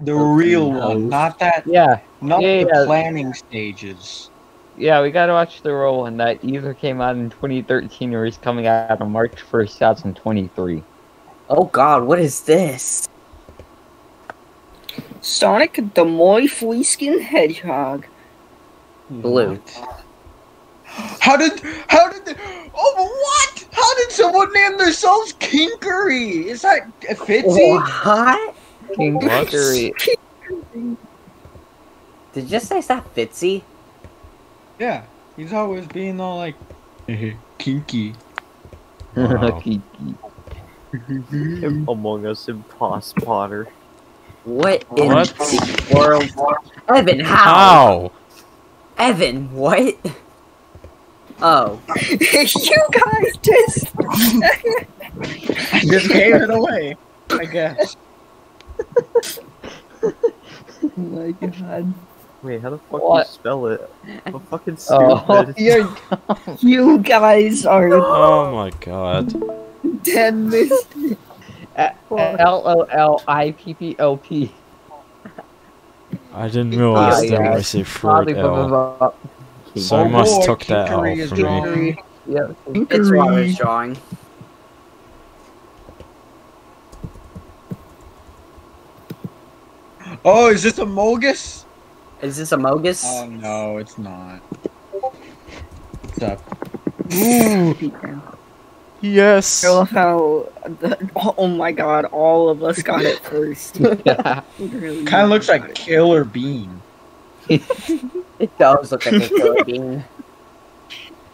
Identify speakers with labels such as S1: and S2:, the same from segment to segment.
S1: The
S2: Okay,
S1: real one, not that,
S3: Yeah,
S1: not
S3: Yeah,
S1: the
S3: yeah.
S1: planning stages.
S3: yeah, we gotta watch the real one that either came out in 2013 or is coming out on March 1st, 2023.
S2: Oh god, what is this?
S4: Sonic the Moy Fleeskin Hedgehog.
S2: Blue.
S1: How did how did the, oh what? How did someone name themselves Kinkery? Is that a Fitzy?
S2: What?
S3: King Fuckery.
S2: Did you just say stop Fitzy?
S1: Yeah, he's always being all like kinky.
S5: Wow.
S3: Kiki.
S6: Among Us Impost Potter.
S2: What in
S5: What?
S2: the world? Evan, how?
S5: How?
S2: Evan, what? Oh,
S4: you guys just.
S1: I just gave it away. I guess.
S4: Oh my god.
S6: Wait, how the fuck
S3: What?
S6: do you spell it? I'm fucking
S3: Oh,
S6: stupid.
S3: you're
S4: You guys are
S5: Oh my god.
S4: dead missed.
S3: Uh, uh, L O L I P P O P.
S5: I didn't realize
S3: Yeah,
S5: that
S3: yeah.
S5: I say
S3: Probably
S5: fruit L. So I
S1: Oh,
S5: must
S1: boy,
S5: took that L
S1: Kinkery is
S5: for me.
S1: drawing.
S3: Yep.
S2: it's what I was drawing.
S1: Oh, is this a Mogus?
S2: Is this a Mogus?
S1: Oh no, it's not. What's up?
S5: Yes.
S4: I love how. The, oh my god, all of us got it first. Literally.
S1: Kind of looks like Killer Bean.
S2: It does look like a killer bean.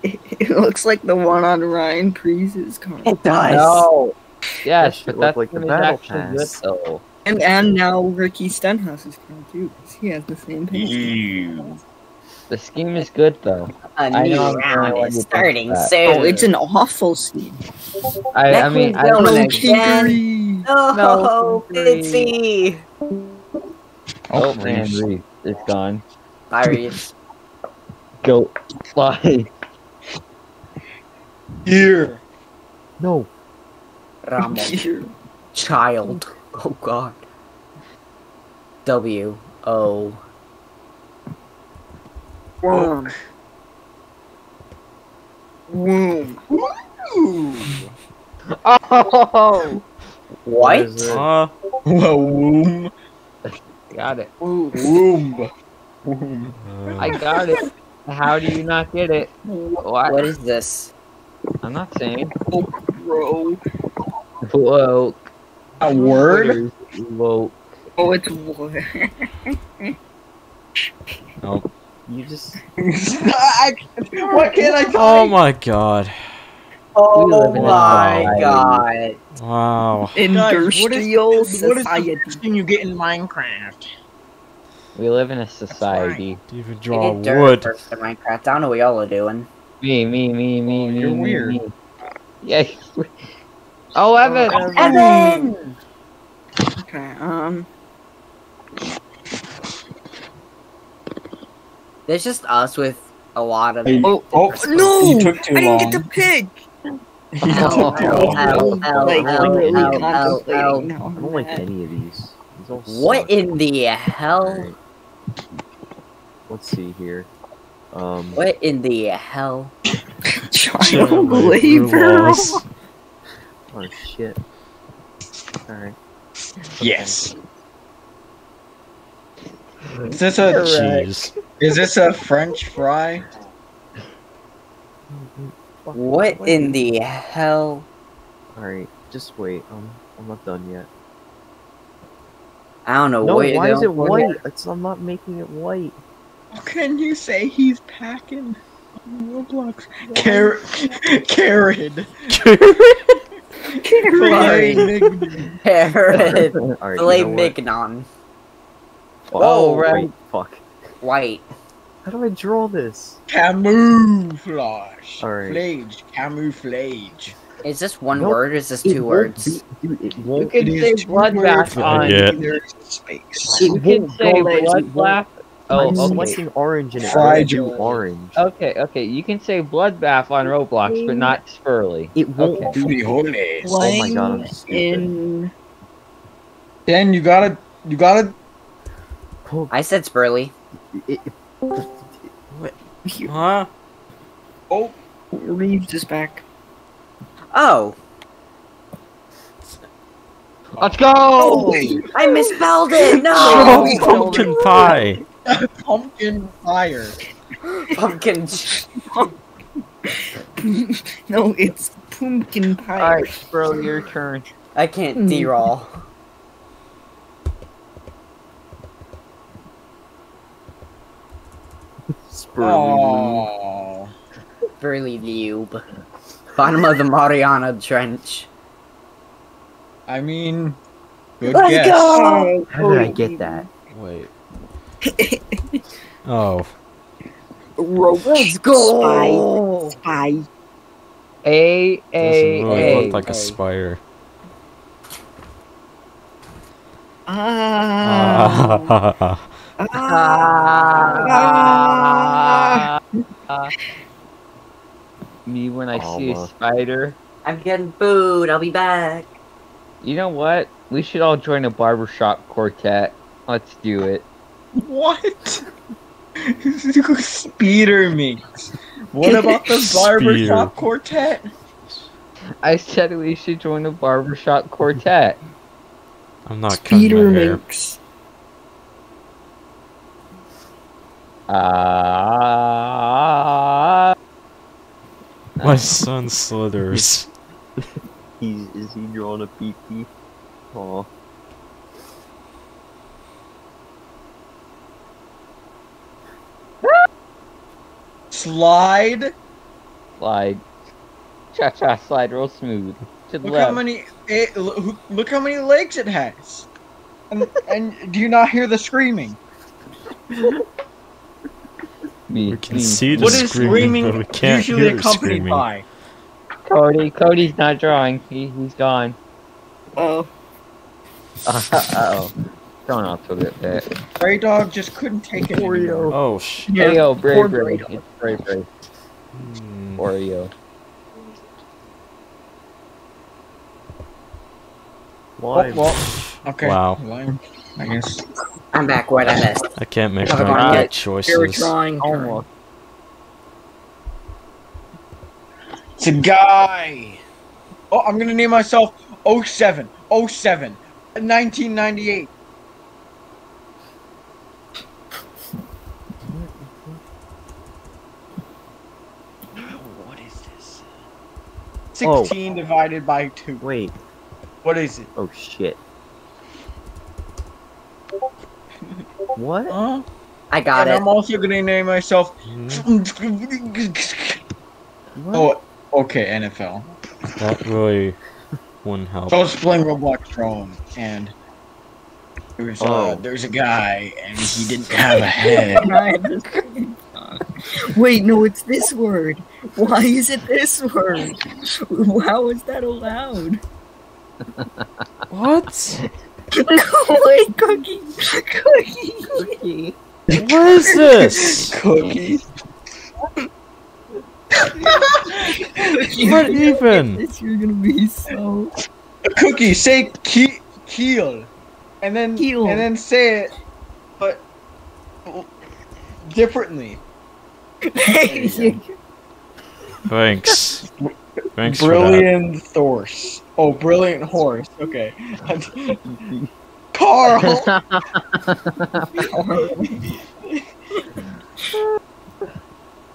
S4: It, it looks like the one on Ryan Preece's card.
S2: It does.
S3: No. Yes,
S6: shit
S3: but that's
S6: like the
S3: image
S6: battle
S3: actually good though.
S4: And and now Ricky Stenhouse's card too, 'cause he has the same page.
S3: The scheme is good though.
S2: A
S3: I
S2: new
S3: know I'm
S2: round is starting
S3: that.
S2: soon.
S4: Oh, it's an awful scheme.
S3: I, I mean, I,
S2: Next one's
S4: No,
S2: going again.
S4: Kinkery.
S2: No,
S3: No,
S2: Fitzy.
S3: oh, oh
S1: Reese.
S3: man, Reese is gone.
S2: Bye, Reese.
S3: Go fly.
S1: Here.
S6: No.
S2: Ramo. Child. Oh god. W. O.
S4: Worm. Womb.
S3: Oh,
S2: What?
S6: is it?
S5: Uh,
S1: womb.
S3: got it.
S1: Womb. Womb.
S5: uh,
S3: I got it. How do you not get it? What?
S2: What is this?
S3: I'm not saying.
S4: Bro.
S3: Whoa.
S1: A word?
S3: Whoa.
S4: Oh, it's war.
S6: You just.
S1: I, what can I
S5: oh my god.
S2: Oh
S3: live in a
S2: my
S3: society.
S2: god.
S5: Wow.
S4: Industrial
S1: what is, what is
S4: society.
S1: the thing you get in Minecraft?
S3: We live in a society.
S5: Do you even draw
S2: did dirt
S5: wood?
S2: first in Minecraft. I don't know what y'all are doing.
S3: Me, me, me, me,
S1: Oh,
S3: me.
S1: you're
S3: me,
S1: weird.
S3: me. Yeah. Oh, Evan.
S2: Evan!
S4: Okay, um.
S2: There's just us with a lot of.
S1: Hey,
S4: Oh,
S1: Oh,
S4: no!
S1: you took too
S4: I didn't
S1: long.
S4: get the pig!
S1: You took too
S2: ow,
S1: long.
S2: ow, ow,
S4: like,
S2: ow,
S4: really
S2: ow, ow,
S4: contemplating
S2: ow.
S4: now.
S6: I don't like any of these. These
S2: What in the hell?
S6: Alright. Let's see here. Um.
S2: What in the hell?
S4: Child
S5: My
S4: labor.
S5: Laws.
S6: Oh shit. Alright.
S1: Yes. Is this a
S5: cheese?
S1: is this a French fry?
S2: What
S6: what
S2: in the hell?
S6: Alright, just wait. Um, I'm not done yet.
S2: I don't know
S6: No,
S2: what
S6: why is it white? It's I'm not making it white.
S1: How can you say he's packing Roblox? Car- Karen. Filet mignon.
S2: Carrot.
S6: Alright,
S2: Filet
S6: you know what?
S2: mignon.
S3: Oh, right.
S6: Fuck.
S2: White.
S6: How do I draw this?
S1: Camouflage.
S6: Alright.
S1: Flage. Camouflage.
S2: Is this one
S6: Nope.
S2: word or is this two words?
S6: be- dude, it
S3: You
S6: won't.
S3: can say
S1: is two
S3: bloodbath on.
S5: Yeah.
S1: There's space.
S3: You can say
S6: go like-
S3: bloodbath.
S6: Oh, I'm
S3: Oh, okay.
S6: selecting orange and it
S1: Fried
S6: won't do orange.
S3: Okay, okay. You can say bloodbath on Roblox, but not Spurly.
S6: It won't
S3: Okay.
S6: do
S1: Frijoles.
S6: Oh my God, I'm
S4: Playing
S6: stupid.
S4: in
S1: Then you gotta you gotta
S2: I said Spurly.
S6: It,
S5: Huh?
S1: Oh,
S4: Reeves is back.
S2: Oh,
S3: Let's go!
S2: I misspelled it. No,
S5: Oh, pumpkin pie.
S1: pumpkin fire.
S2: pumpkin.
S4: No, it's pumpkin pie.
S3: Alright, bro, your turn.
S2: I can't hmm. D-roll.
S6: Spurly.
S1: Oh.
S2: Lube. Bottom of the Mariana Trench.
S1: I mean, good
S2: Let's
S1: guess.
S2: go!
S6: How did I get that?
S5: Wait. Oh.
S4: Roach.
S2: Let's go!
S4: Spy.
S3: A,
S5: Doesn't
S3: A,
S5: really
S3: A.
S5: look like a
S2: A.
S5: spider.
S4: Ah.
S2: Ah.
S4: Ah.
S3: Me when I see a
S6: Alma.
S3: spider.
S2: I'm getting booed. I'll be back.
S3: You know what? We should all join a barbershop quartet. Let's do it.
S1: What? Speeder mix. What about the barbershop quartet?
S3: I said we should join a barbershop quartet.
S5: I'm not cutting
S4: Peter
S5: my hair.
S4: Minx.
S3: Ah.
S5: My son slithers.
S6: He's is he drawing a PP? Aw.
S1: Slide.
S3: slide. Cha cha slide real smooth. To the
S1: Look
S3: left.
S1: how many. It, look look how many legs it has. And, and do you not hear the screaming?
S3: Me,
S5: We can
S3: me.
S5: see the
S1: What is
S5: screaming,
S1: screaming
S5: but we can't
S1: usually
S5: hear
S1: accompanied
S5: screaming.
S1: by?
S3: Cody. Cody's not drawing. He, he's gone.
S4: Oh.
S3: Uh oh. Going off a bit bit.
S1: Stray Dog just couldn't take it anymore.
S5: Oh sh.
S3: Hey yo, Brave
S4: poor
S3: Brave.
S4: Brado.
S3: It's Brave Brave.
S5: Hmm.
S3: Oreo.
S1: Oh,
S6: Lime.
S1: well, okay.
S5: Wow.
S1: Lime, I guess.
S2: I'm back. What I missed.
S5: I can't make
S2: Have
S5: my
S2: good
S5: good choices.
S4: You're drawing.
S3: Almost.
S1: It's a guy. Oh, I'm gonna name myself 07. 07. 1998. What is this? 16 divided by 2.
S6: Wait.
S1: What is it?
S6: Oh shit. What?
S1: Huh?
S2: I got
S1: and
S2: it.
S1: I'm also gonna name myself.
S6: What?
S1: Oh, okay, NFL.
S5: That really wouldn't help.
S1: So I was playing Roblox Chrome, and there's uh,
S6: Oh.
S1: there's a guy, and he didn't have a head.
S4: Wait, no, it's this word. Why is it this word? How is that allowed?
S5: What?
S4: Wait, cookie, cookie.
S6: Cookie.
S5: What is this?
S1: Cookie.
S5: What even?
S4: This you're gonna be so.
S1: Cookie. Say ke- keel, and then
S4: Keel.
S1: and then say it, but differently.
S5: Thanks. Thanks for that.
S1: brilliant horse. Oh, brilliant horse. Okay. Carl.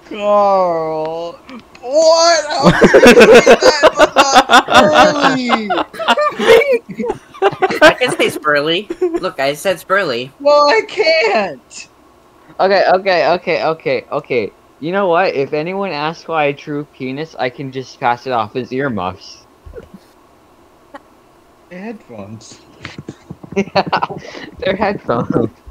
S1: Carl. What? How could you say that early?
S2: I can say Spurly. Look, I said Spurly.
S1: Well, I can't.
S3: Okay, okay, okay, okay, okay. You know what? If anyone asks why I drew penis, I can just pass it off as earmuffs.
S1: Headphones.
S3: yeah, they're headphones.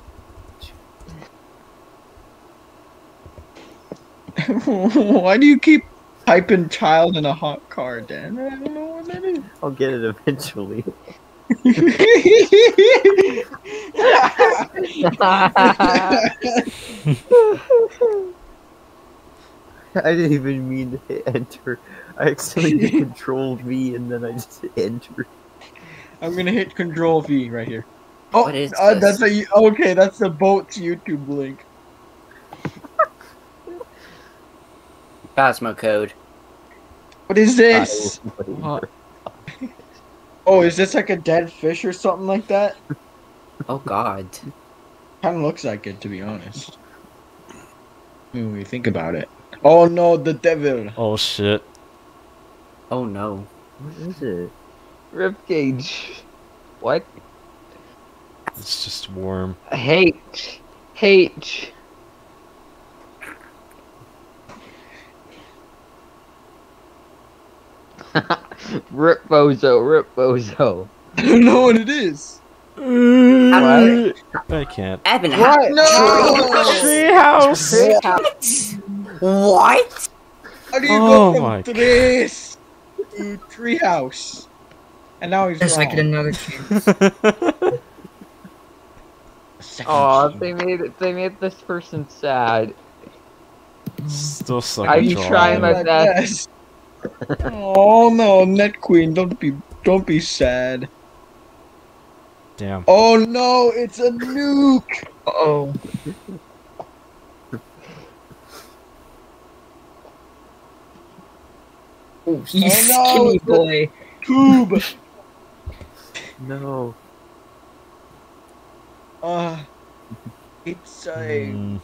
S1: Why do you keep typing child in a hot car, Dan? I don't know what that is.
S6: I'll get it eventually. I didn't even mean to hit enter. I accidentally hit control V and then I just hit enter.
S1: I'm gonna hit Control V right here. Oh,
S2: What is
S1: uh,
S2: this?
S1: that's a okay. That's the boat's YouTube link.
S2: Phasma code.
S1: What is this?
S5: What?
S1: Oh, is this like a dead fish or something like that?
S2: Oh god.
S1: Kind of looks like it, to be honest. When we think about it. Oh no, the devil.
S5: Oh shit.
S2: Oh no.
S6: What is it?
S3: Ribcage. What?
S5: It's just warm.
S3: H. H. Rip Bozo, Rip Bozo.
S1: I don't know what it is.
S3: What?
S5: I can't.
S2: Evan,
S3: What?
S1: No!
S5: Treehouse.
S2: What?
S1: How do you
S5: Oh
S1: go from this to Treehouse? And now he's
S4: Yes, I
S1: wrong.
S4: get another chance.
S1: Second
S3: Aw, they made it. They made this person sad.
S5: Still suck
S3: I'm trying my
S1: My
S3: best.
S1: Best. oh no, Net Queen, don't be don't be sad.
S5: Damn.
S1: Oh no, it's a nuke.
S4: oh. Oh, he's
S1: Oh, no,
S4: skinny
S1: it's
S4: boy.
S1: Tube.
S6: No.
S1: Uh, it's a.
S5: Hmm.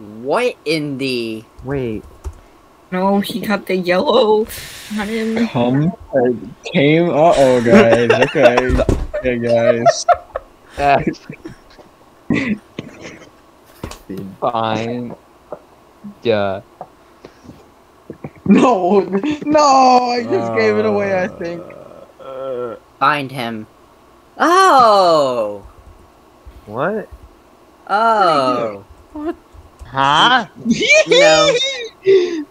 S2: What in the
S6: Wait.
S4: No, he got the yellow.
S1: Come uh, came. Uh oh, guys. Okay, okay, guys.
S3: That's fine. Yeah.
S1: No, no, I just gave it away. I think.
S5: Uh,
S2: find him? Oh.
S6: What?
S2: Oh.
S3: Huh?
S2: No.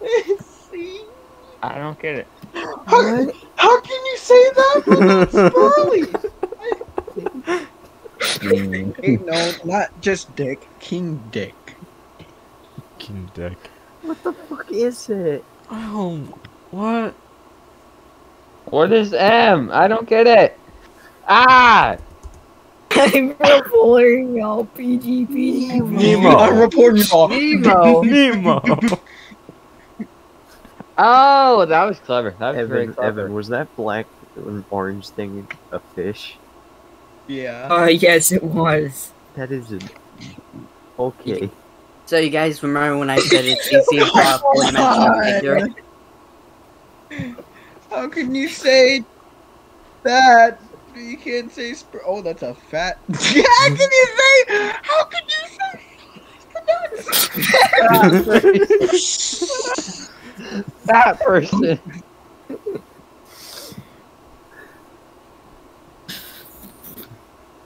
S3: I don't get it.
S1: How, how can you say that without spelling? Hey, no, not just Dick. King Dick.
S5: King Dick.
S6: What the fuck is it?
S5: Oh, what?
S3: What is M? I don't get it. Ah!
S4: I'm reporting y'all. PG, PG.
S5: Nemo.
S1: I'm reporting y'all.
S3: Nemo.
S5: Nemo.
S3: Oh, that was clever. That was very clever.
S6: Evan, was that black and orange thing a fish?
S1: Yeah.
S4: Uh, yes, it was.
S6: That isn't. Okay.
S2: So you guys remember when I said it's easy to draw a four-dimensional?
S1: How can you say that? But You can't say sp- Oh, that's a fat. Yeah, how can you say? How can you say?
S3: that person.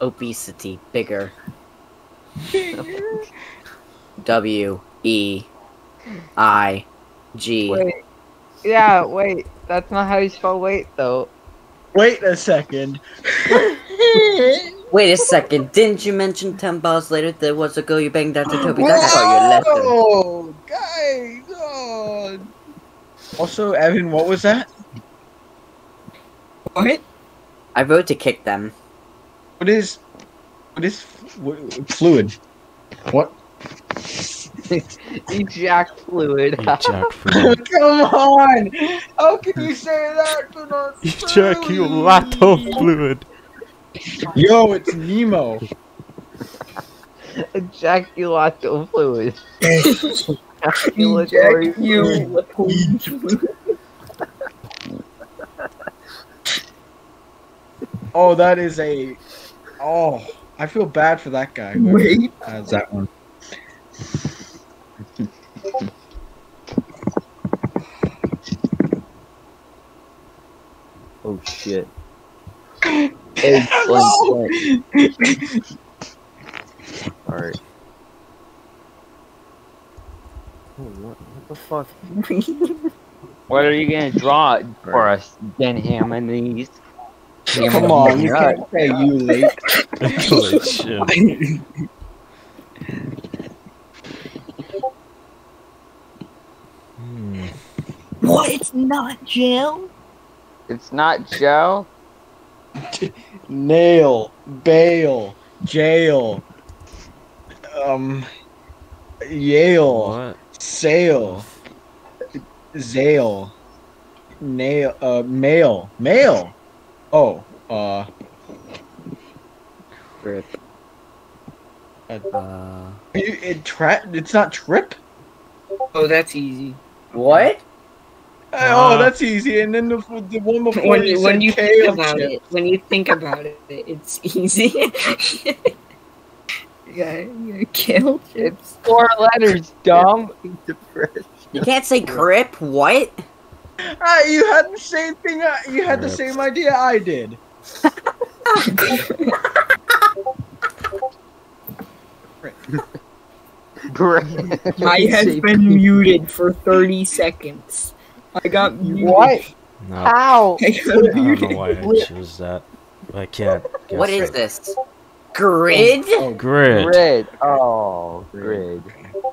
S2: Obesity, bigger. W E I G.
S3: Wait. Yeah, wait. That's not how you spell weight, though.
S1: Wait a second.
S2: Wait a second, didn't you mention 10 bars later there was a girl you banged after Toby? That's how you left him.
S1: Oh, guys. Oh. Also, Evan, what was that?
S4: What?
S2: I vote to kick them.
S1: What is? What is f- what, fluid? What?
S3: Ejac fluid.
S5: Ejac fluid.
S1: Come on! How can you say that to not
S5: Ejaculato fluid.
S1: Yo, it's Nemo.
S3: Ejaculato fluid. Ejaculatory fluid.
S1: Oh, that is a. Oh, I feel bad for that guy. whoever
S4: Wait.
S1: has that one.
S6: Oh shit.
S1: Hello!
S6: Alright. Oh, what, what the fuck?
S3: What are you gonna draw for us, Den Hammond?
S1: Come on, you can't say you late.
S5: Holy shit. Hmm.
S4: What? It's not jail.
S3: It's not Joe.
S1: nail, bail, jail, um, Yale,
S5: What?
S1: sail, zale, nail, uh, mail, mail. Oh, uh,
S2: Trip. Uh,
S1: you, it tra- It's not trip.
S4: Oh, that's easy.
S2: what?
S1: Oh,
S5: Uh.
S1: that's easy. And then the, the one before
S4: When
S1: you
S4: you, when you think about
S1: chip.
S4: it, when you think about it, it's easy. yeah, yeah, kale chips.
S3: Four letters, dumb.
S6: Depressed.
S2: You can't say grip. What?
S1: Ah, you had the same thing. uh, You had the same idea I did.
S4: My has been muted for 30 seconds. I got muted.
S3: What?
S5: No.
S3: How?
S4: I
S5: I
S4: got
S5: don't know why I chose that. I can't. Guess.
S2: What is this? Grid?
S1: Oh,
S5: Grid.
S3: Grid. Oh, grid.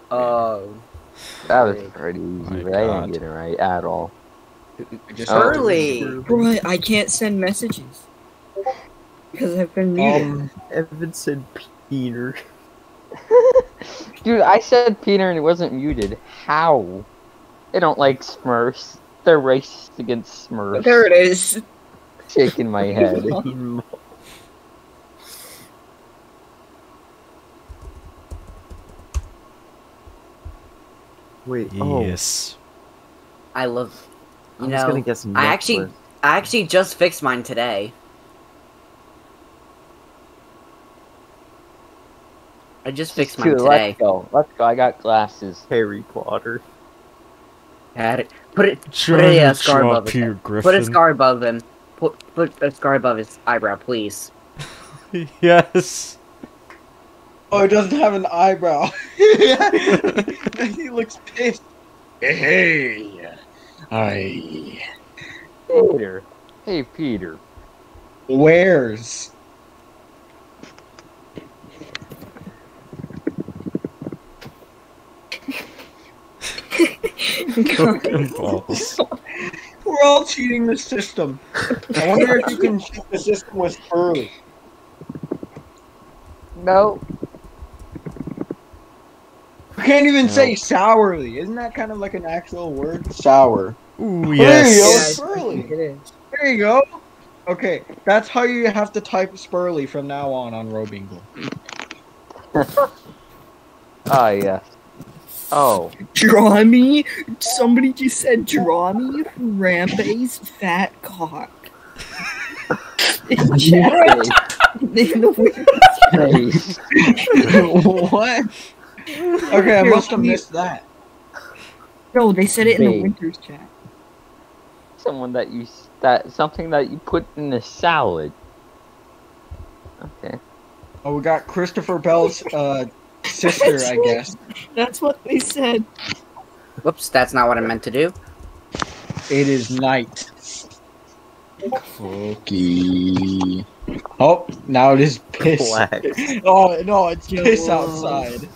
S2: Oh.
S3: That was pretty easy, but I
S5: God.
S3: didn't get it right at all.
S1: just
S3: Oh.
S2: Early.
S4: Bro, I can't send messages. Because I've been muted.
S1: Um,
S6: Evan said Peter.
S3: Dude, I said Peter and it wasn't muted. How? They don't like Smurfs. They're racist against Smurfs.
S4: there it is.
S3: Shaking my head.
S6: Wait. Oh,
S5: Yes.
S2: I love.
S6: I
S2: You
S6: was
S2: know,
S6: gonna guess.
S2: I actually-
S6: necklace.
S2: I actually just fixed mine today. I just fixed mine
S3: Dude,
S2: today.
S3: let's go. Let's go. I got glasses.
S6: Harry Potter.
S2: Had it. Put it.
S5: Try
S2: Put a, uh, scar
S5: draw
S2: above his
S5: Peter
S2: Put a scar above him. Put put a scar above his eyebrow, please.
S5: yes.
S1: oh, it doesn't have an eyebrow. he looks pissed. Hey, I
S3: Peter. Hey, Peter.
S1: wears.
S5: Fucking balls.
S1: We're all cheating the system. I wonder if you can cheat the system with Furley.
S3: No.
S1: We can't even
S5: No.
S1: say sourly. Isn't that kind of like an actual word? Sour.
S5: Ooh,
S1: There you go,
S4: Yeah, I
S1: Furley.
S4: it is.
S1: There you go. Okay, that's how you have to type Spurly from now on on Robingle.
S3: Ah, yes. Oh.
S4: Draw me. Somebody just said, "Draw me Rampe's fat cock." In chat. In the
S3: Face.
S1: what? Okay, I must have missed that.
S4: no, they said it in the
S3: Big.
S4: Winters chat.
S3: Someone that you s- that something that you put in a salad. Okay.
S1: Oh, we got Christopher Bell's uh, sister, I guess.
S4: That's what they said.
S2: Whoops, that's not what I meant to do.
S1: It is night. Okay. Oh, now it is piss.
S6: Black.
S1: Oh no, it's
S4: Yo.
S1: piss outside.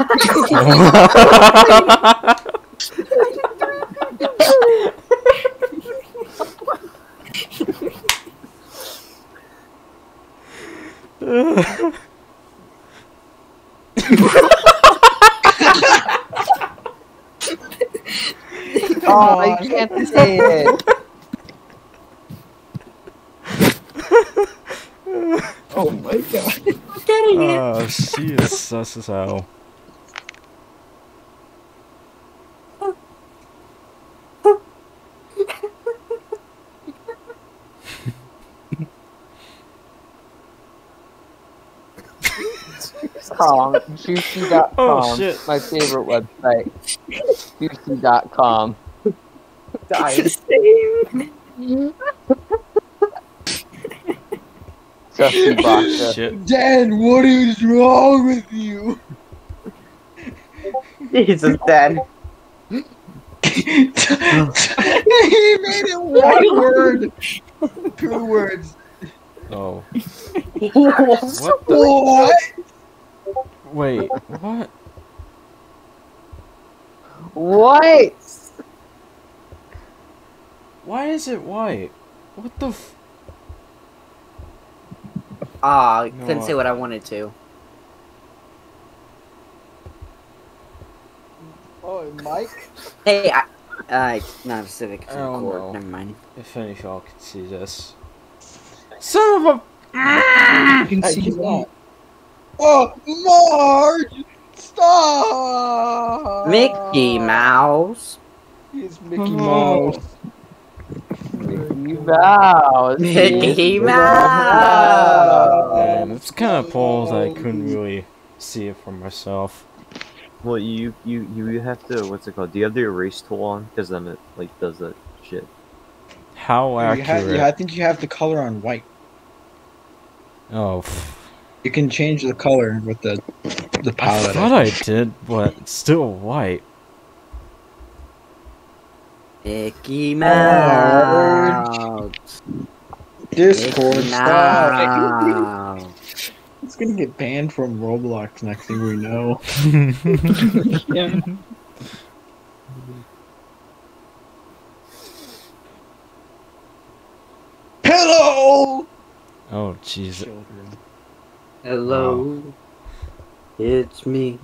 S3: Oh, oh I can't say it.
S4: Oh my god.
S5: Oh, she is sus as hell.
S3: Com, juicy.com.
S5: Oh, shit.
S3: My favorite website. Juicy.com.
S4: It's the same.
S3: Justy Baka.
S5: Shit.
S1: Dan, what is wrong with you?
S2: Jesus, Dad.
S1: he made it one word. Two words.
S5: Oh. What the?
S1: What?
S5: Wait, what?
S3: What?
S5: Why is it white? What the f-
S2: Ah, I
S5: No,
S2: couldn't say what I wanted to.
S1: Oh, Mike.
S2: Hey, I, uh, not Civic. It's
S5: I don't
S2: record.
S5: know.
S2: Never mind.
S5: If any of y'all could see this. Son of a.
S4: You can
S1: I
S4: see
S1: cannot.
S4: that.
S1: Oh, Marge! Stop!
S2: Mickey Mouse.
S1: He's Mickey
S4: Oh.
S1: Mouse.
S3: Mickey Mouse.
S2: Mickey
S3: Mickey
S2: Mouse.
S5: Man, it's kind of bold. I couldn't really see it for myself.
S6: Well, you you you have to what's it called? Do you have the erase tool on? Because then it like does that shit.
S5: How
S1: You have,
S5: accurate?
S1: yeah, I think you have the color on white.
S5: Oh, pff.
S1: You can change the color with the the
S5: I
S1: palette.
S5: thought I did, but it's still white.
S2: Mickey oh, Mouse.
S1: Discord,
S2: Mickey
S1: stop! It's gonna get banned from Roblox next thing we know.
S4: Yeah.
S1: Hello!
S5: Oh, jeez.
S1: Children.
S2: Hello. It's me.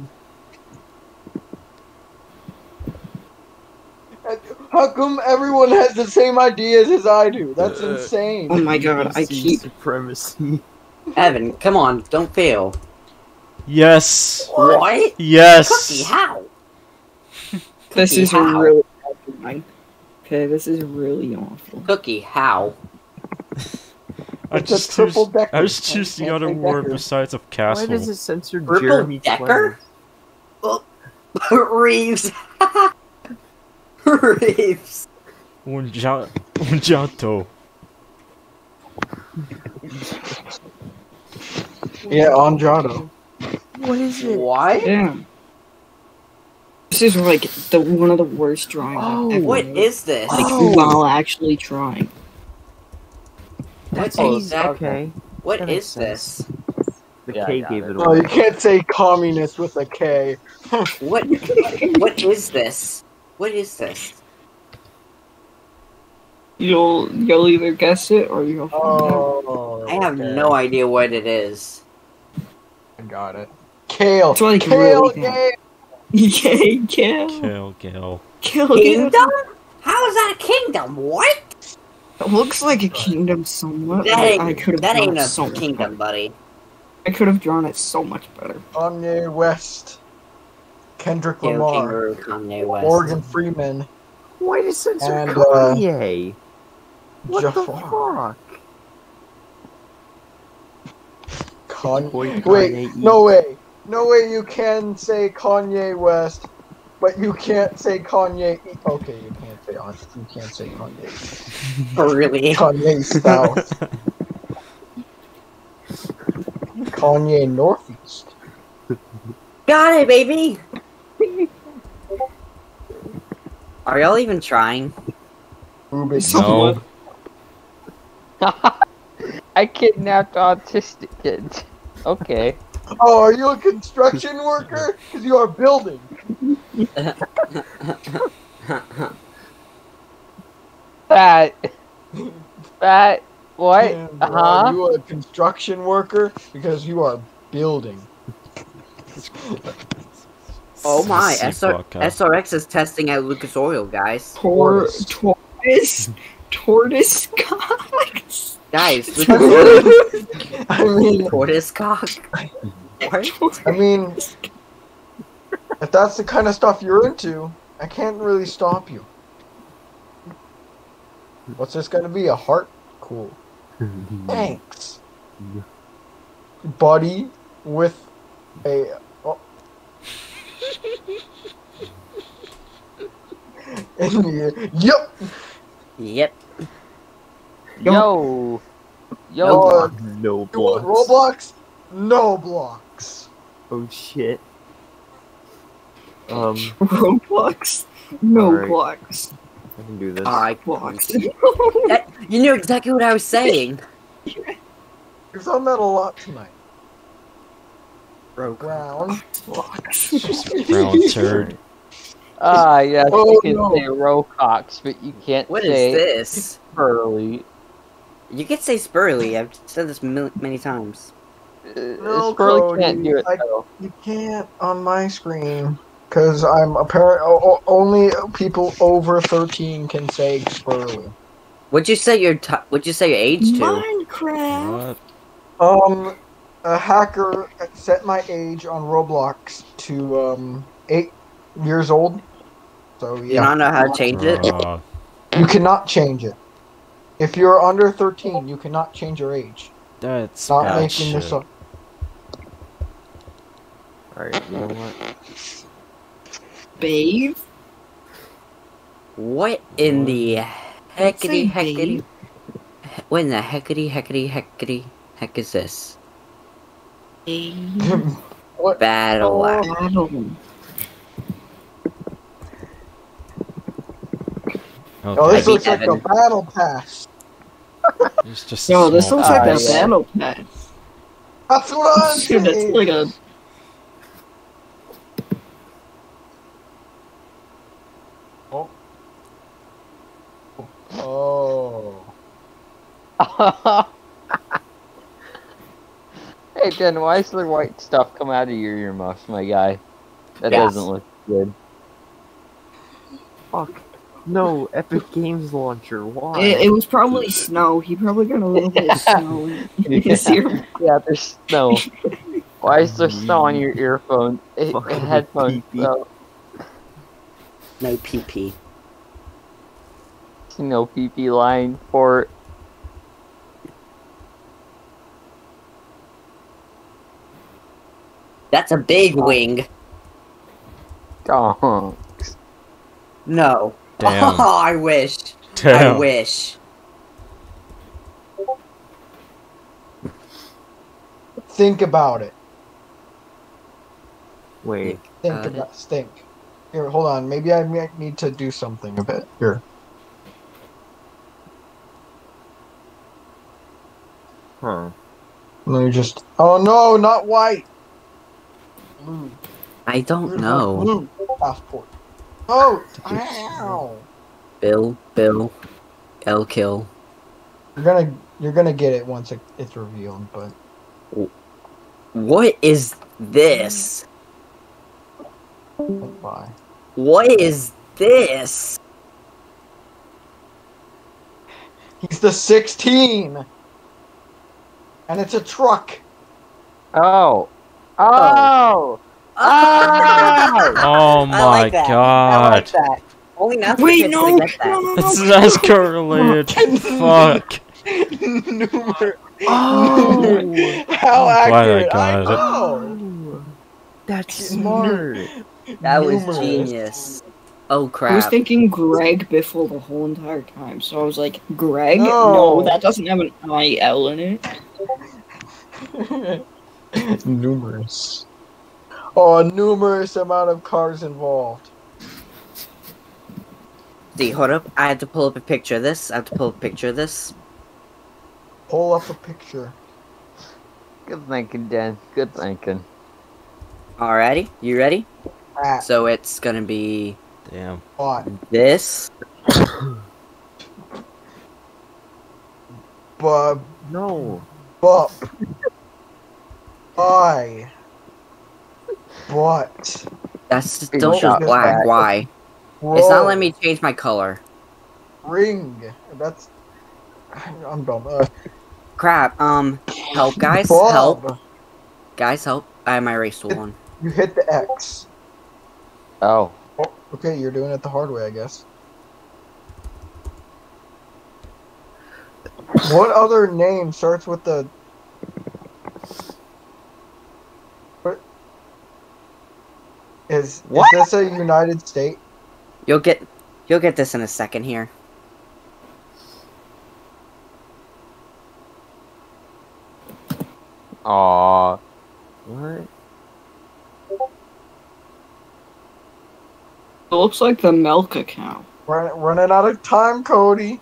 S1: How come everyone has the same ideas as I do? That's
S6: Uh,
S1: insane.
S4: Oh my god, I
S6: PC
S4: keep.
S6: supremacy.
S2: Evan, come on, don't fail.
S5: Yes.
S2: What?
S5: Yes.
S2: Cookie, how?
S4: This
S2: Cookie,
S4: is
S2: how?
S4: really. Okay, this is really awful.
S2: Cookie, how?
S5: I
S1: It's a
S5: just
S1: triple
S5: choose,
S1: decker.
S5: I just choose the other word
S1: decker.
S5: besides of
S6: Why
S5: castle.
S6: does it censor
S2: Triple
S6: Jeremy
S2: decker?
S6: Flynn?
S2: Reeves. Reeves.
S5: Unja- Unjato.
S1: Yeah, Andrado.
S6: What is it?
S2: Why?
S4: Yeah. This is like the one of the worst drawings
S6: Oh.
S4: I've ever
S2: What
S4: made.
S2: is this?
S4: Like
S6: Oh.
S4: while actually trying.
S2: What
S6: Oh,
S2: is that?
S6: okay.
S2: What
S6: That
S2: is
S6: sense.
S2: this?
S6: The
S3: Yeah, I
S6: K
S3: got
S6: gave
S3: it.
S6: it
S1: No, you can't say communist with a K.
S2: What? what is this? What is this?
S4: You'll you'll either guess it or you'll find out.
S1: Oh.
S2: I have oh, no idea what it is.
S1: I got it. Kale.
S4: It's like
S1: Kale
S4: really
S1: kale.
S4: Yeah, kill,
S5: Kill, kill.
S4: kill,
S2: Kingdom? How is that a kingdom? What?
S4: It looks like a kingdom somewhat.
S2: That ain't,
S4: I could have
S2: that
S4: drawn
S2: ain't
S4: it
S2: a
S4: so much
S2: kingdom,
S4: better.
S2: buddy.
S4: I could have drawn it so much better.
S1: Kanye West. Kendrick
S2: Kill
S1: Lamar.
S2: Kangaroo, Kanye West.
S1: Morgan Freeman.
S6: Why does censor
S1: And, uh,
S6: Kanye? what the fuck?
S1: Kanye.
S6: Boy,
S1: Wait,
S6: Kanye
S1: no way. No way you can say Kanye West, but you can't say Kanye. E- okay, you can't say on. You can't say Kanye.
S2: Really?
S1: Kanye South. Kanye Northeast.
S2: Got it, baby! Are y'all even trying?
S1: Rubik.
S5: No.
S3: I kidnapped autistic kids. Okay.
S1: Oh, are you a construction worker? Because you are building.
S3: That. That. What?
S1: And, uh,
S3: Uh-huh.
S1: You a construction worker? Because you are building.
S2: Oh my,
S5: See
S2: SR- SRX is testing out Lucas Oil, guys.
S4: Tor-
S1: Tortoise.
S4: tortoise, tortoise comics.
S2: Guys,
S1: I mean,
S2: tortoise cock. What?
S1: I mean, if that's the kind of stuff you're into, I can't really stop you. What's this gonna be? A heart? Cool. Thanks. Buddy with a. Oh. In the- yep.
S2: Yep.
S3: Yo. Yo.
S1: Uh,
S6: no
S1: you want
S6: blocks.
S1: Roblox? No blocks.
S6: Oh shit. Um,
S4: Roblox, no
S6: Alright.
S4: blocks.
S6: I can do this.
S2: Alright.
S4: Blocks.
S2: That- You knew exactly what I was saying.
S1: You've done that a lot tonight. Brown.
S4: blocks.
S5: Brown turd.
S3: Ah, yes,
S1: Oh,
S3: you can
S1: no.
S3: say Rocox, but you can't
S2: What is
S3: say
S2: this?
S3: Burley.
S2: You can say Spurly. I've said this many times.
S1: No,
S3: Spurly can't do it
S1: I- You can't on my screen because I'm apparent. o- o- Only people over thirteen can say Spurly.
S2: What'd you say your t- What'd you say your age to?
S4: Minecraft.
S5: What?
S1: Um, a hacker set my age on Roblox to um eight years old. So
S2: You
S1: yeah,
S2: don't know how to change it.
S5: Uh,
S1: you cannot change it. If you're under thirteen, you cannot change your age.
S5: that's
S1: Not
S5: bad
S1: making this up.
S6: Alright, you know what?
S4: Babe.
S2: What in the heckity heckity? What in the heckity heckity heckity heck is this?
S1: What?
S2: Battle
S1: Oh.
S2: axe.
S4: Adam.
S1: Oh, this looks
S2: beat
S1: like a battle pass.
S5: It's just
S4: Yo, this looks like a battle pass.
S1: That's what I'm
S4: Dude, that's
S1: saying.
S4: like a.
S1: Oh.
S3: hey Jen, why is the white stuff come out of your earmuffs, my guy? That
S2: Yes.
S3: doesn't look good.
S6: Fuck. No, Epic Games Launcher, why?
S4: It, it was probably snow. He probably got a little bit of snow in his ear.
S3: Yeah, there's snow. Why is there snow on your earphones? eh,
S6: Fucking
S3: headphones.
S6: pee-pee.
S3: So,
S2: No PP.
S3: no PP line for.
S2: That's a big wing.
S3: Oh,
S2: No.
S5: Damn.
S2: Oh, I wish. I wish.
S1: Think about it.
S6: Wait,
S1: Think
S2: Got
S1: about think. Here, hold on. Maybe I might need to do something a bit. Here.
S6: Huh.
S1: Let me just. Oh no, not white. Blue.
S2: I don't
S1: my
S2: know.
S1: Blue passport. Oh, ow!
S2: Bill, Bill, L kill.
S1: You're gonna you're gonna get it once it, it's revealed, but
S2: What is this?
S1: bye.
S2: What is this?
S1: He's the 16, and it's a truck.
S3: oh, oh,
S2: Oh!
S5: Oh, oh.
S2: oh I
S5: my
S2: like that. I like
S5: god.
S2: that. Only now
S4: Wait, no,
S2: get that.
S4: no, no,
S5: This
S4: no.
S5: is escalated. Fuck.
S1: Numer-
S6: Oh!
S1: How
S5: oh, I'm I
S1: accurate! I,
S5: got it.
S1: know.
S6: That's smart.
S2: That was
S1: Numerous.
S2: genius. Oh crap.
S4: I was thinking Greg Biffle the whole entire time, so I was like, Greg?
S1: No.
S4: No, that doesn't have an I L in it.
S1: numerous. Oh, numerous amount of cars involved.
S2: See, hold up. I had to pull up a picture of this. I have to pull up a picture of this.
S1: Pull up a picture.
S3: good thinking, Dan. Good thinking.
S2: Alrighty, you ready?
S1: At
S2: So it's gonna be
S5: Damn.
S1: what?
S2: this.
S1: but
S6: No.
S1: Bup. I. What?
S2: That's still
S3: shot
S2: black.
S3: back.
S2: Why? It's not letting me change my color.
S1: Ring. That's. I'm dumb. Uh,
S2: Crap. Um, help, guys.
S1: Bob.
S2: Help, guys. Help. I have my race tool on.
S1: You hit the X.
S3: Oh,
S1: Oh, okay, you're doing it the hard way, I guess. What other name starts with the? Is
S3: What?
S1: is this a United State?
S2: You'll get, you'll get this in a second here.
S3: aw.
S6: What?
S4: It looks like the milk cow.
S1: Run, running out of time, Cody.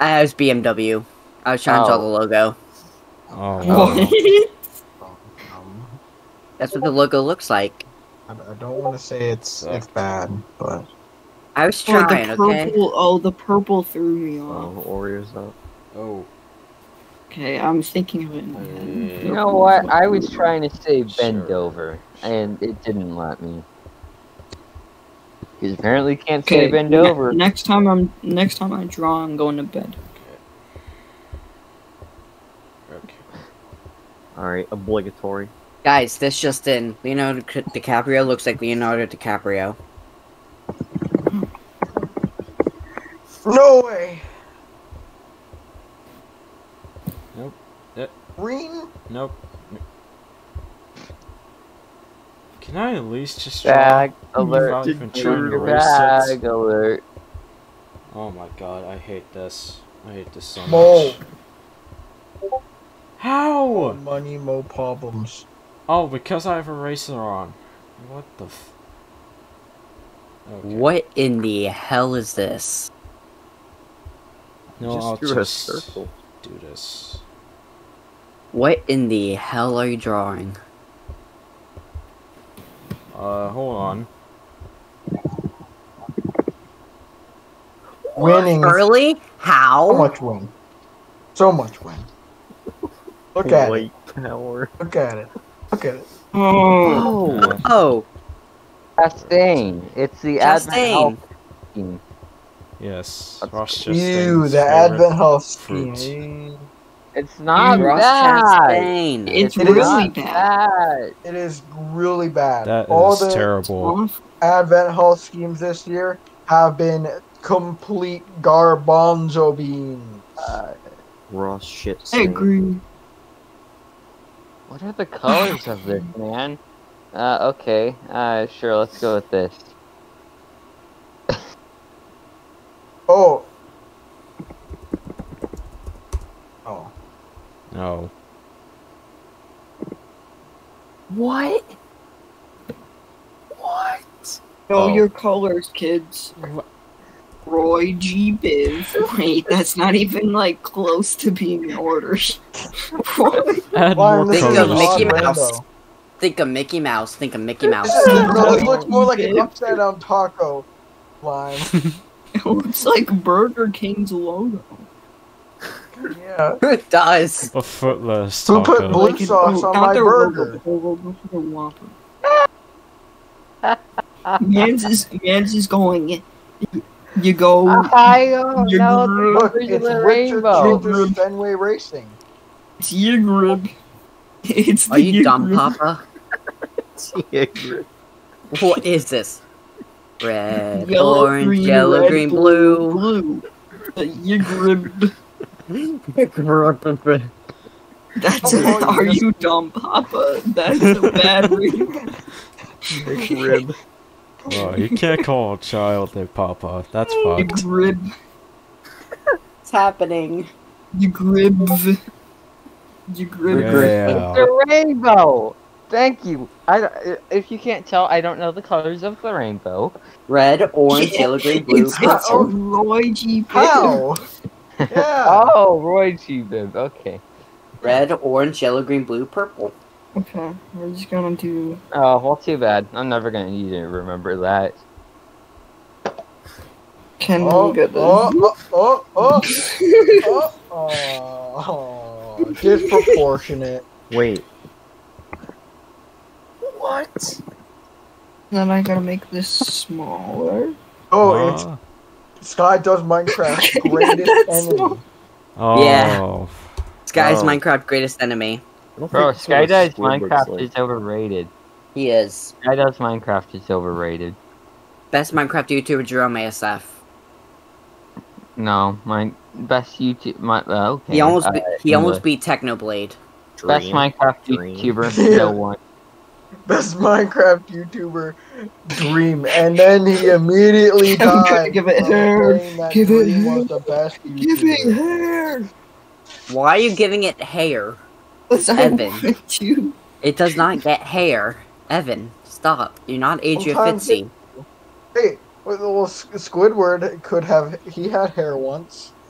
S2: Uh, I was BMW. I was trying to draw
S3: Oh.
S2: the logo.
S5: Oh,
S4: What?
S2: That's what the logo looks like.
S1: I, I don't want to say it's it's bad, but
S2: I was
S4: Oh,
S2: trying.
S4: the
S2: Okay.
S4: Oh, the purple threw me
S6: Oh,
S4: off.
S6: Oreos up.
S5: Oh.
S4: Okay, I'm thinking of it in my head. Mm.
S3: You know what? I was trying to say bend
S5: Sure.
S3: over, and it didn't let me. Because apparently can't say bend
S4: ne-
S3: over.
S4: Next time I'm next time I draw, I'm going to bed.
S5: Okay.
S6: Alright, obligatory.
S2: Guys, this just in. Leonardo Di- DiCaprio looks like Leonardo DiCaprio.
S1: No way.
S5: Nope. Eh.
S1: Green?
S5: Nope. Can I at least just draw?
S3: Bag
S5: without
S3: alert.
S5: even
S3: Check
S5: trying to
S3: bag alert.
S5: Oh my god, I hate this. I hate this so
S1: Mo.
S5: much. How?
S1: Money, mo problems.
S5: Oh, because I have eraser on. What the f- Okay.
S2: What in the hell is this?
S5: No,
S6: Just
S5: I'll
S6: drew a circle.
S5: do this.
S2: What in the hell are you drawing?
S5: Uh, hold on.
S1: Winning.
S2: Early?
S1: So
S2: How?
S1: much win. So much win. Look at it.
S6: Power.
S1: Look at it. Look at it.
S4: Oh,
S2: Oh,
S3: Chastain. It's the Advent
S2: Chastain.
S3: Health Scheme.
S5: yes.
S3: That's-
S5: Ross
S1: Ew, the Advent Health scheme.
S3: It's not
S2: Ross
S3: bad.
S2: Chastain.
S4: it's
S1: It is
S4: really
S3: not
S4: bad.
S1: It is really bad.
S5: That
S1: All
S5: is
S1: the
S5: terrible.
S1: Advent Health schemes this year have been complete garbanzo beans.
S3: Uh,
S6: Ross shit.
S4: I agree.
S3: What are the colors of this, man? Uh, okay. Uh, sure, let's go with this.
S1: Oh. Oh.
S5: No.
S2: What? What?
S4: Know
S5: Oh.
S4: your colors, kids. Roy G. Biv. Wait, that's not even like close to being in order.
S5: Add more
S2: Think
S1: is
S2: of. Mickey Mouse. Think of Mickey Mouse. Think of Mickey Mouse.
S1: This, is, no, this looks more like an upside down taco line.
S4: It looks like Burger King's logo.
S1: Yeah.
S2: it does.
S5: A footless
S1: Who put
S5: taco.
S1: blue
S4: Like,
S1: sauce on my burger?
S4: Logo, but logo the Whopper. Mans is Mans is going. You go.
S3: I don't
S4: You're
S3: know the.
S1: Look, it's
S3: the
S1: Richard
S3: rainbow.
S1: Childress Fenway Racing.
S4: It's Yigrib. It's the
S2: Are you dumb,
S4: Yigrib.
S2: Papa?
S6: Yeah, you're-
S2: What is this? Red,
S4: Yellow,
S2: orange,
S4: green,
S2: yellow,
S4: red,
S2: green,
S4: blue,
S2: blue.
S4: blue. The Yigrib. That's
S1: Oh,
S4: a, are you dumb, Papa? That's a bad read.
S6: rib.
S5: Oh, you can't call a child their papa. That's fucked.
S4: Yigrib.
S2: What's happening?
S4: Yigrib. Yigrib.
S5: Yeah.
S3: The rainbow. Thank you. I, if you can't tell, I don't know the colors of the rainbow.
S2: Red, orange, yellow, green, blue,
S4: It's, it's
S2: purple.
S4: Roy G. Biv.
S1: How? Yeah.
S3: Oh, Roy G. Biv. Okay.
S2: Red, orange, yellow, green, blue, purple.
S4: Okay, we're just gonna do.
S3: Oh, well, too bad. I'm never gonna need to remember that.
S4: Can
S1: Oh,
S4: we get this?
S1: oh, oh, oh, oh, oh, oh, disproportionate.
S6: Wait,
S2: What?
S4: Then I gotta make this smaller.
S1: Oh, it's
S5: Ah.
S1: Sky does Minecraft's greatest
S4: That's
S1: enemy.
S4: not-
S5: Oh.
S2: Yeah. This guy's
S6: Oh.
S2: Minecraft greatest enemy.
S6: I don't
S3: Bro,
S6: think that's
S3: Skydive's Minecraft
S6: like.
S3: is overrated.
S2: He is.
S3: Sky does Minecraft is overrated.
S2: Best Minecraft YouTuber, Jerome ASF.
S3: No, my best YouTube. My uh, okay.
S2: He almost
S3: uh,
S2: be- he almost beat Technoblade.
S3: best Minecraft
S6: Dream.
S3: YouTuber. No one.
S1: Best Minecraft YouTuber, Dream, and then he immediately died.
S4: give it
S1: from
S4: hair. Give it
S1: Dream
S4: hair.
S1: was the best
S4: Give me
S1: YouTuber.
S4: hair.
S2: Why are you giving it hair?
S4: Cause I
S2: Evan.
S4: you.
S2: It does not get hair. Evan, stop. You're not Adria
S1: Sometimes
S2: Fitzy.
S1: Hey, well, well, Squidward could have. He had hair once.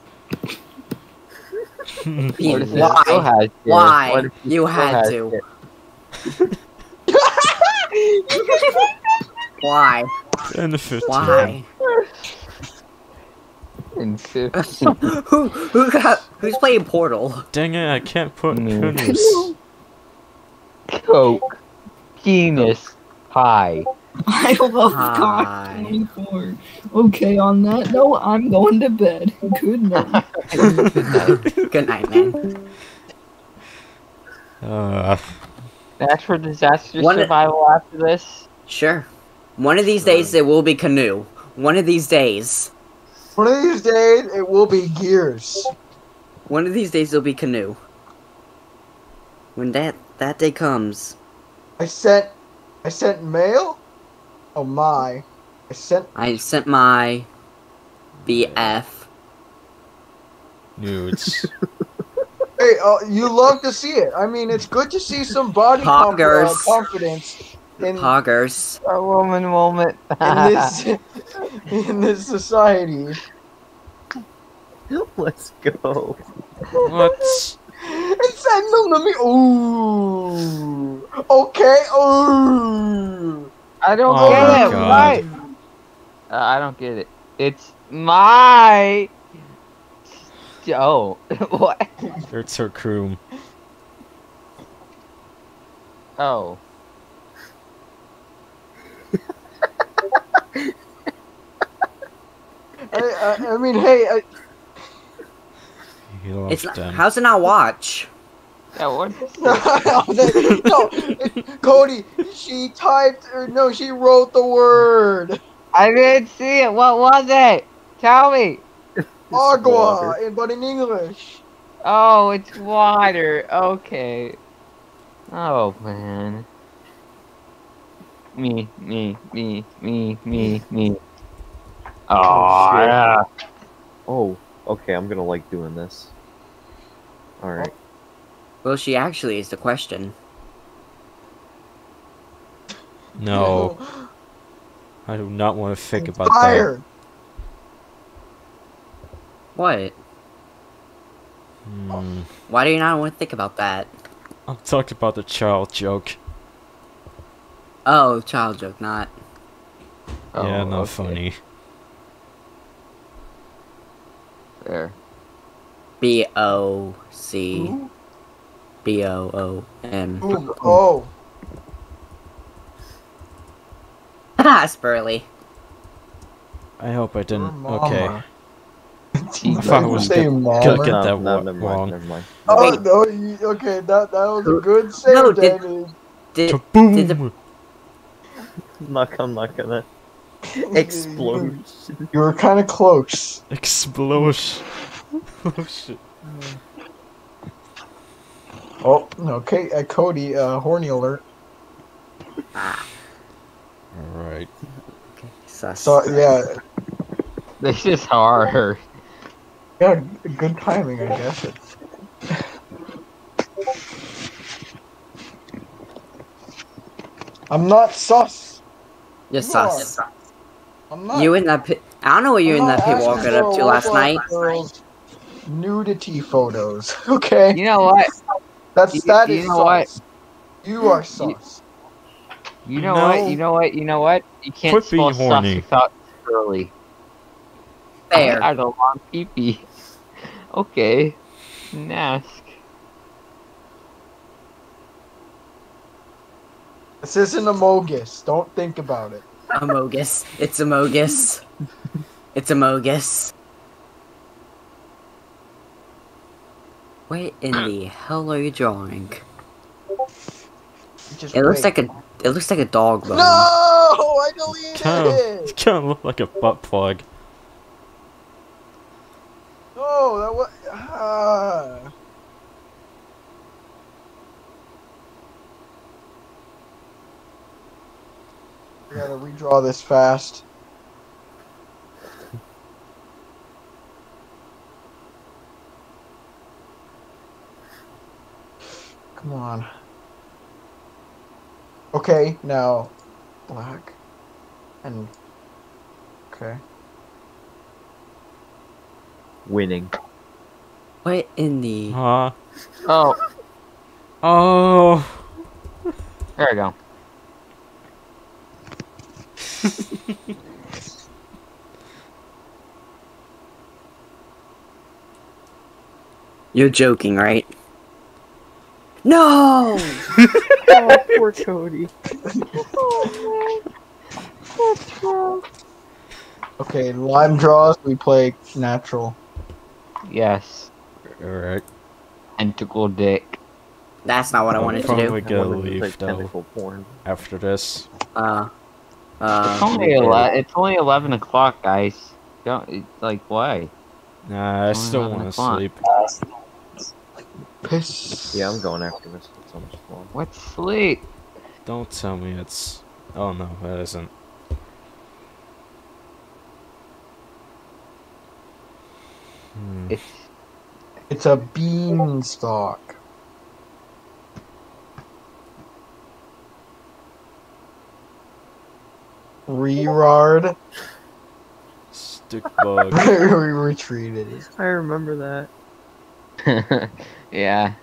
S2: He-
S3: What if it
S2: why?
S3: still?
S2: Why?
S3: What
S2: You
S3: still
S2: had to. Why?
S5: And the 15.
S2: Why?
S3: Fucking 15.
S2: who who got who's playing Portal?
S5: Dang it, I can't put
S3: Me.
S5: canoes.
S3: Coke. Penis. Pie.
S4: I love
S2: Hi.
S4: cock 24. Okay, on that note, I'm going to bed. Good night.
S2: Good night, man.
S5: Uh,
S3: That's for disaster
S2: One-
S3: survival after this.
S2: Sure. One of these days it will be canoe. One of these days.
S1: One of these days, it will be Gears.
S2: One of these days it'll be canoe. When that that day comes,
S1: I sent, I sent mail. Oh my! I sent.
S2: I sent my BF.
S5: nudes.
S1: Hey, uh, you love to see it. I mean, it's good to see some body
S2: Poggers.
S1: confidence in
S2: Poggers.
S3: A woman moment.
S1: in this in this society.
S6: Let's go.
S5: what?
S1: And send them to me. Ooh. Okay. Ooh.
S3: I don't
S5: Oh
S3: get it.
S5: God.
S3: Why? Uh, I don't get it. It's my. Oh, what?
S5: It's her crew.
S3: Oh,
S1: I, I, I mean, hey. I,
S5: He
S2: It's not, how's it not watch?
S3: That What?
S1: no, it- Cody. She typed. Or no, she wrote the word
S3: I didn't see it. What was it? Tell me.
S1: agua,
S6: water.
S1: in- but in English.
S3: Oh, it's water. Okay. Oh man. Me, me, me, me, me, me. Oh,
S6: shit.
S3: yeah.
S6: Oh, okay. I'm gonna like doing this. All right.
S2: Well, she actually is the question.
S5: No, I do not want to think about
S1: Tired.
S2: What?
S5: that. Hmm.
S2: Why do you not want to think about that?
S5: I'm talking about the child joke.
S2: Oh, child joke, not.
S5: yeah,
S3: Oh,
S5: not
S3: okay.
S5: funny.
S3: There.
S2: B O C B O O M.
S1: Ooh, oh.
S2: Ah, Spurly.
S5: I hope I didn't. Okay.
S1: I
S5: thought it was
S1: say
S5: good-
S1: mama.
S5: get that
S6: no,
S5: one
S6: never
S5: wrong.
S6: mind. Never mind.
S1: Oh,
S2: Wait.
S1: no, you, okay, that, that was a good save,
S2: no, did-
S1: Danny.
S2: Did,
S5: Kaboom!
S2: did the
S6: I'm not, I'm not gonna explode.
S1: You were kind of close.
S5: Explosion. oh shit.
S1: Oh, okay, uh, Cody, uh, horny alert.
S5: Alright.
S2: sus?
S1: So, yeah,
S3: This is hard.
S1: yeah, good timing, I guess. I'm not sus.
S2: You're
S1: You are.
S2: sus.
S1: I'm not.
S2: You in that pit? I don't know what you in that pit
S1: asking
S2: walking up to last night.
S1: girl's Nudity photos. Okay,
S3: You know what?
S1: that's
S3: you-
S1: that
S3: you
S1: is
S3: know what?
S1: You are sus.
S3: You know
S5: No.
S3: what? You know what? You know what? You can't
S5: Quit
S3: spell sus
S5: horny.
S3: without early.
S2: Fair.
S3: I had a long pee-pee. Okay. Nask.
S1: This isn't a mogus. Don't think about it.
S2: Amogus. It's Amogus. It's Amogus. What in the hell are you drawing?
S1: Just
S2: It looks
S1: wait.
S2: like a it looks like a dog bone.
S1: No, I deleted
S5: Kind of,
S1: it.
S5: it kind of look like a butt plug.
S1: No, that was. Ah. I gotta redraw this fast. Come on. Okay, now black and okay.
S6: Winning.
S2: What in the
S5: Huh?
S3: Oh,
S5: Oh.
S3: there we go.
S2: You're joking, right? No!
S6: oh, poor Cody.
S1: Okay, lime draws, we play natural.
S3: Yes.
S5: Alright.
S3: Tentacle dick.
S2: That's not what I
S5: I'm
S2: wanted to
S5: probably
S2: do.
S5: gonna
S6: wanted to
S5: leave
S6: play
S5: though
S6: porn.
S5: after this.
S2: Uh,
S3: It's
S2: uh,
S3: only ele- It's only eleven o'clock, guys. Don't like why?
S5: Nah, I still want to sleep.
S1: Piss.
S6: Yeah, I'm going after this. It's so much fun.
S3: What's sleep?
S5: Don't tell me it's. Oh no, it isn't. Hmm.
S3: It's
S1: It's a beanstalk. Rerard.
S5: Stick bug.
S1: we retreated.
S6: I remember that.
S3: yeah.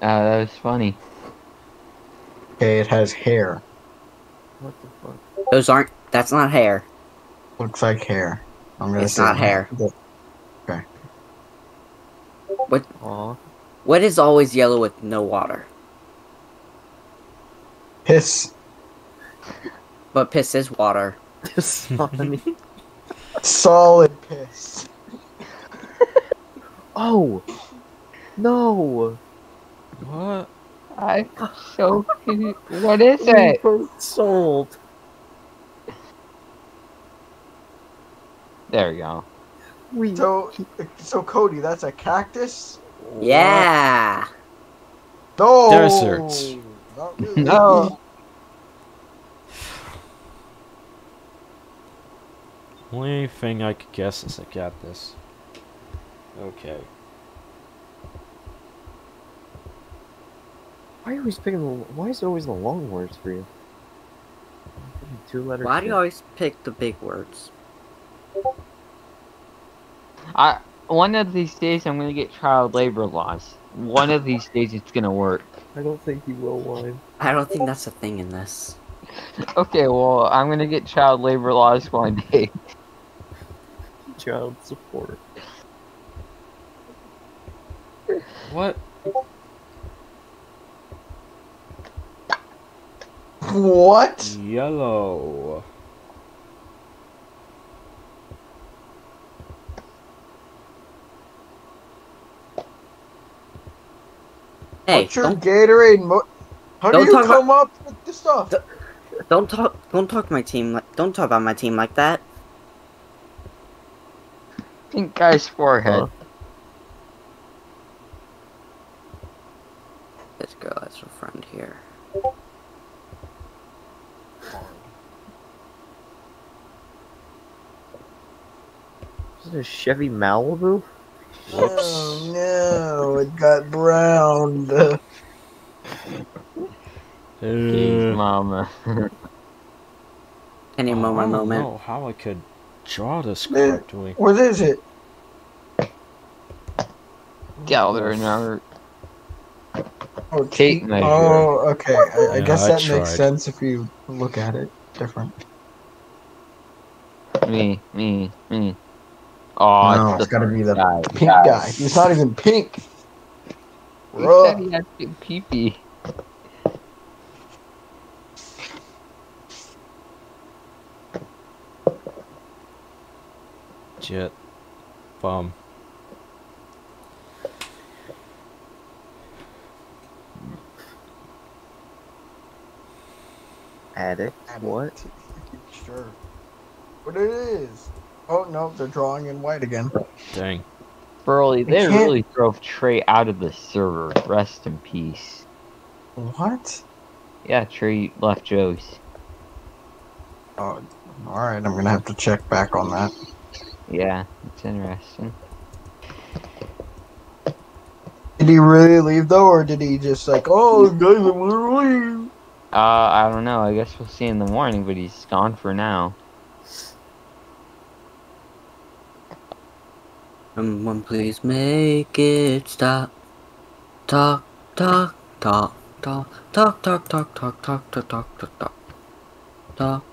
S3: Uh, that was funny.
S1: Okay, it has hair.
S6: What the fuck?
S2: those aren't. That's not hair.
S1: Looks like hair. I'm gonna
S2: It's
S1: say
S2: not hair.
S6: Aw.
S2: What is always yellow with no water?
S1: Piss.
S2: But piss is water.
S1: Solid piss.
S6: oh! No!
S5: What?
S3: I so what is it?
S6: Sold.
S3: There we go.
S6: We
S1: So, so Cody, that's a cactus.
S2: Yeah.
S1: No.
S5: Deserts.
S1: Not really.
S3: No.
S5: Only thing I could guess is I got this. Okay.
S6: Why are you always picking the? Why is it always the long words for you? Two letters.
S2: Why do you always pick the big words?
S3: I one of these days I'm gonna get child labor laws. One of these days it's gonna work.
S6: I don't think you will, Wine.
S2: I don't think that's a thing in this.
S3: Okay, well I'm gonna get child labor laws one day.
S6: Child support.
S5: What?
S1: What?
S5: Yellow.
S2: Hey,
S1: What's your
S2: don't,
S1: Gatorade? Mo- How do
S2: don't
S1: you
S2: talk about-
S1: come up with this stuff?
S2: Don't- don't talk. Don't talk my team. Like, don't talk about my team like that.
S3: Pink guy's forehead.
S6: Huh?
S2: This girl has a friend here.
S6: Is it a Chevy Malibu?
S1: Oh no, it got browned.
S3: Jeez,
S5: Uh,
S3: mama.
S2: Any moment,
S5: I don't
S2: moment.
S5: know how I could draw this correctly.
S1: what is it?
S3: Galder
S1: Oh,
S3: Tape
S1: te-
S3: measure.
S1: Oh, okay. I, I
S5: Yeah,
S1: guess that
S5: tried.
S1: makes sense if you look at it different.
S3: Me, me, me. Oh,
S1: no,
S3: it's
S1: it's gotta be the
S3: guy.
S1: pink guy. He's not even pink.
S3: He said he had big pee-pee.
S5: Jet. Bum.
S6: Addict. What?
S1: Sure. What it is? Oh no, they're drawing in white again.
S5: Dang.
S3: Burley, they really drove Trey out of the server. Rest in peace.
S1: What?
S3: Yeah, Trey left Joe's.
S1: Oh, all right. I'm gonna have to check back on that.
S3: Yeah, it's interesting.
S1: Did he really leave though, or did he just like, oh, guys, I'm gonna leave?
S3: Uh, I don't know. I guess we'll see in the morning, but he's gone for now.
S2: Someone please make it stop. Talk, talk, talk, talk, talk, talk, talk, talk, talk, talk, talk, talk, talk. Talk,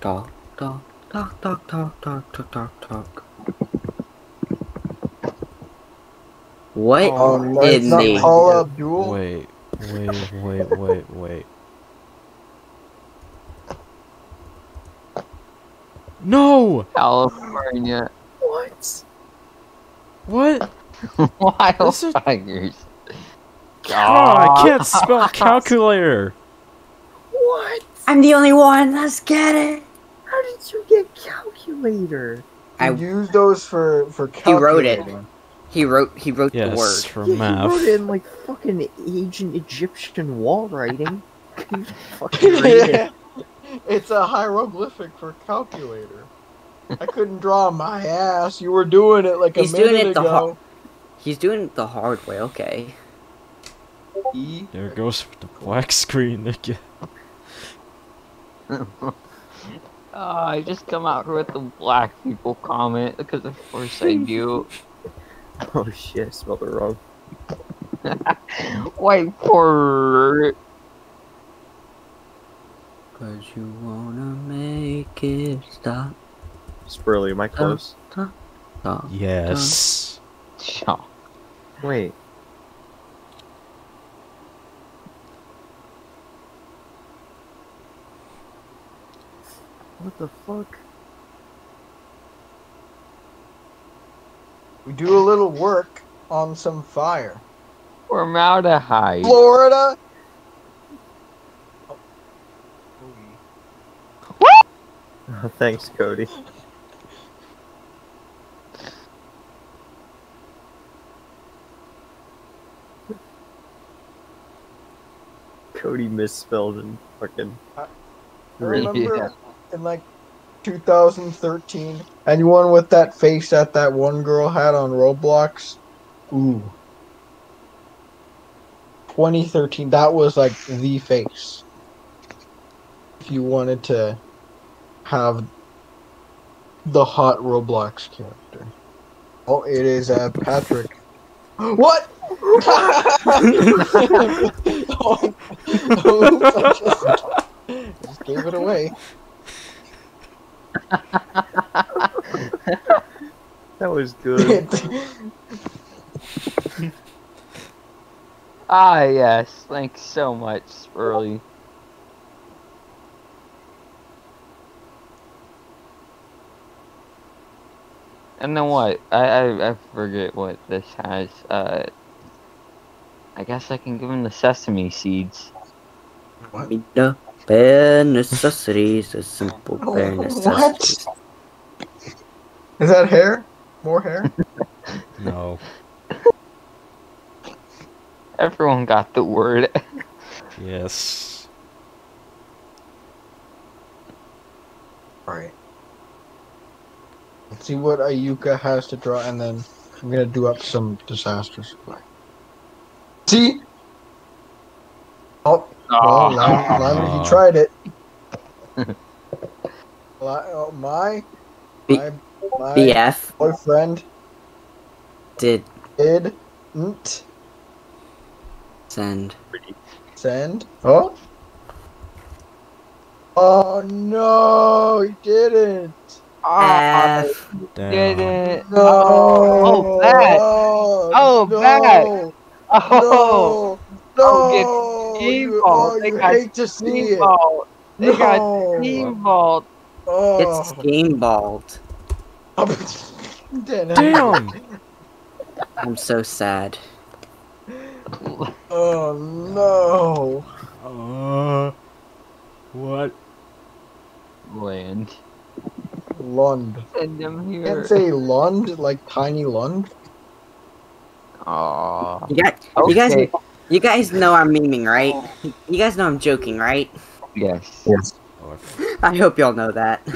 S2: talk, talk, talk, talk, talk, talk, talk, talk, talk, talk. What
S1: Oh no,
S2: in the
S1: Paula Abdul.
S5: Wait, wait, wait, wait, wait. No!
S3: California.
S6: What?
S5: What?
S3: Wildfires.
S5: God, I can't spell calculator.
S6: What?
S2: I'm the only one. Let's get it.
S6: How did you get calculator?
S2: I-
S1: You use those for for Calculator.
S2: He wrote it. He wrote. He wrote the
S5: Yes,
S2: word.
S5: for
S6: Yeah, he wrote it in like fucking ancient Egyptian wall writing. Can fucking read it?
S1: it's a hieroglyphic for calculator. I couldn't draw my ass. You were doing it like a
S2: He's doing
S1: minute
S2: it the
S1: ago.
S2: He's doing it the hard way. Okay.
S1: E.
S5: There goes the black screen again.
S3: Oh, I just come out here with the black people comment because of course I do.
S6: Oh shit, I spelled it wrong.
S3: White for
S2: Cause you wanna make it stop.
S6: Spurly, am I close?
S2: stop.
S5: Yes.
S6: Wait. What the fuck?
S1: We do a little work on some fire.
S3: Formaldehyde.
S1: Florida.
S6: Oh, Thanks, Cody. Cody misspelled and fucking.
S1: I
S6: Really?
S1: remember
S3: Yeah.
S1: In like 2013, anyone with that face that that one girl had on Roblox? Ooh. 2013, that was like the face. If you wanted to have the hot Roblox character. Oh, it is uh, Patrick. What? oh, oh, just gave it away.
S6: That was good.
S3: Ah yes, thanks so much, Spurly. And then what? I, I I forget what this has. Uh, I guess I can give him the sesame seeds.
S2: Meet the bare necessities, the simple oh, bare
S1: What?
S2: necessities.
S1: Is that hair? More hair?
S5: No.
S3: Everyone got the word.
S5: Yes.
S1: Alright. Let's see what Ayuka has to draw, and then I'm gonna do up some disasters. See? Oh, well, now, now that he tried it. Li- oh, my,
S2: B-
S1: my, my
S2: BF
S1: boyfriend
S2: did
S1: didn't
S2: send.
S1: send. Oh? Oh no, he didn't.
S3: Ah,
S2: F.
S3: Didn't.
S1: No.
S3: Oh, bad.
S1: Oh,
S3: Oh,
S1: no.
S3: bad. Oh,
S1: No. No.
S3: Oh, get
S1: you,
S3: Steamboat.
S1: oh,
S3: They
S1: you
S3: got
S1: hate to see it.
S3: Steamboat. They got
S1: No.
S3: Steamboat.
S1: Oh.
S2: It's team balled.
S1: Damn.
S5: Damn!
S2: I'm so sad.
S1: Oh no.
S5: Uh, what?
S3: Land.
S1: Lund.
S3: Send them
S1: You
S3: here.
S1: can't say Lund like tiny Lund.
S3: Aw.
S2: You got. You guys.
S3: Okay.
S2: You guys know I'm memeing, right? You guys know I'm joking, right?
S3: Yes.
S5: Oh, f-
S2: I hope y'all know that.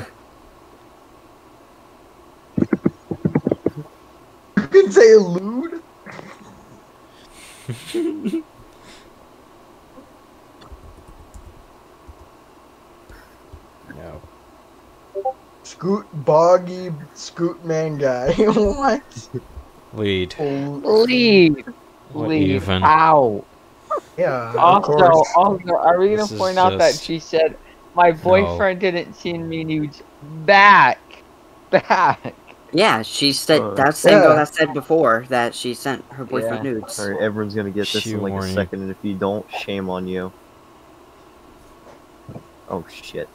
S1: You can say lewd.
S5: no.
S1: Scoot boggy scoot man guy. what?
S5: Lead.
S1: Oh,
S3: Leave.
S5: What even?
S3: Ow.
S1: yeah. of
S3: Also,
S1: course.
S3: also, are we gonna
S5: This
S3: point out that she said my boyfriend didn't send me nudes back, back?
S2: Yeah, she said
S6: Uh,
S2: that same girl
S1: Yeah.
S2: that said before that she sent her boyfriend
S3: Yeah.
S2: nudes.
S6: Alright, everyone's gonna get this
S5: She
S6: in like
S5: horny.
S6: a second, and if you don't, shame on you. Oh shit.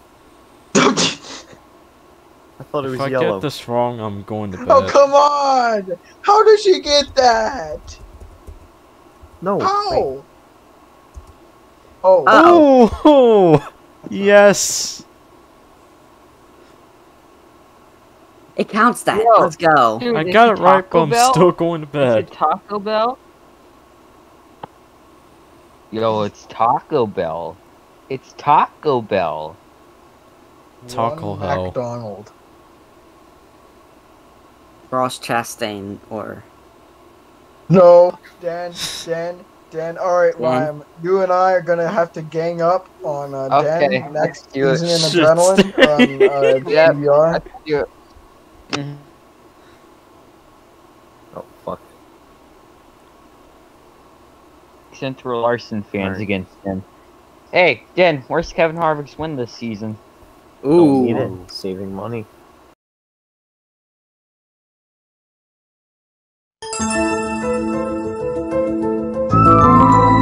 S6: I thought it was
S5: If I
S6: yellow.
S5: get this wrong, I'm going to bed.
S1: oh come on! How did she get that?
S6: No. wait.
S1: Oh,
S2: Uh,
S5: Oh, yes.
S2: It counts that.
S3: Yo.
S2: Let's go.
S3: Dude,
S5: I got it right, but I'm still going to
S3: Is
S5: bed.
S3: it Taco Bell? Yo, it's Taco Bell. It's Taco Bell.
S5: Taco
S1: Bell.
S5: Hell.
S1: McDonald.
S2: Ross Chastain or
S1: No, Dan, Dan, Dan. All right,
S2: Dan?
S1: Lime. You and I are gonna have to gang up on uh,
S3: Okay,
S1: Dan next
S3: let's
S1: season in Adrenaline from uh,
S3: Yeah.
S1: PBR.
S3: You-.
S6: Oh fuck.
S3: Central Larson fans
S6: Alright.
S3: against him. Hey, Jen, where's Kevin Harvick's win this season?
S2: Ooh.
S6: Saving money. Música